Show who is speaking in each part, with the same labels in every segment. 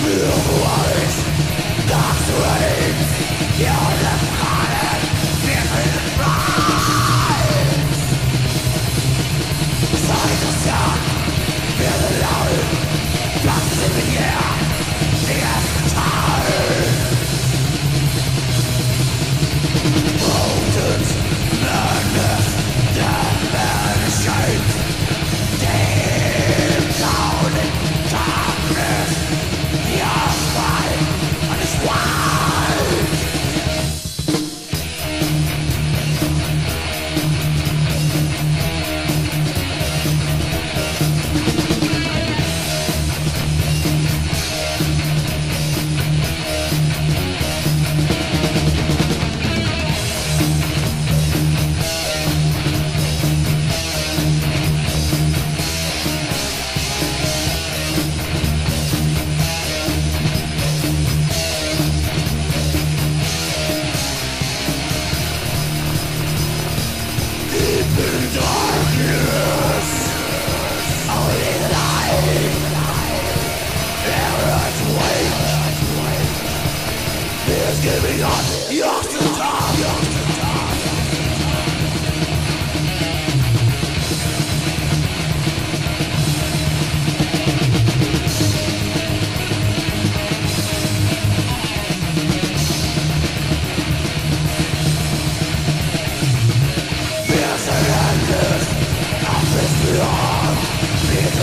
Speaker 1: Blue light, dark rays.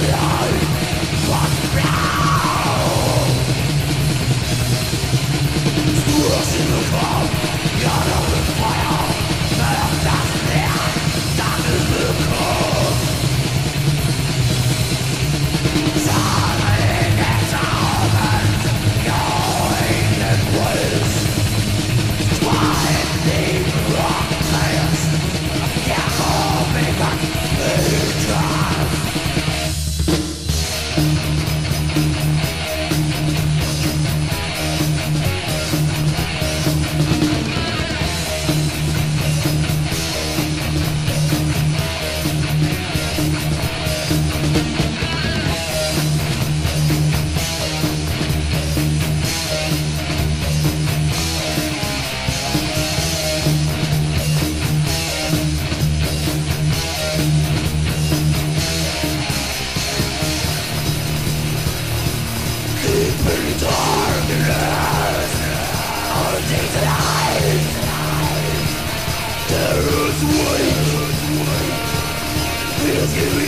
Speaker 1: Yeah.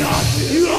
Speaker 1: Uh...